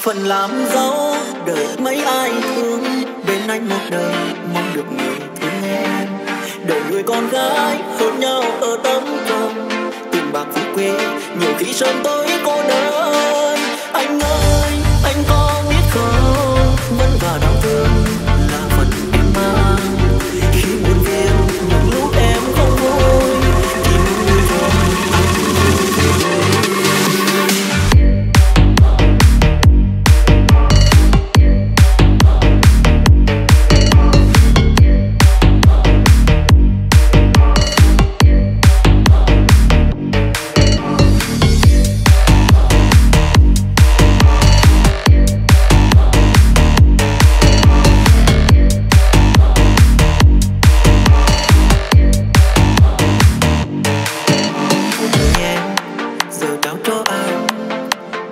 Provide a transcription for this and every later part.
phần làm dấu, đời mấy ai thương. Bên anh một đời, mong được người thương em. Đời người con gái hôn nhau ở tấm lòng tiền bạc về quê, nhiều khi sớm tối cô đơn. Anh ơi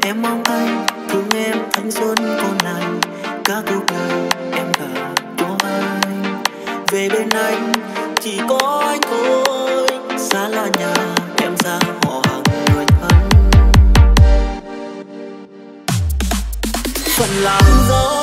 em mong anh thương em thanh xuân còn lại cả cuộc đời em gả của anh. Về bên anh chỉ có anh thôi. Xa là nhà em ra họ hàng người thân. Phần làm dấu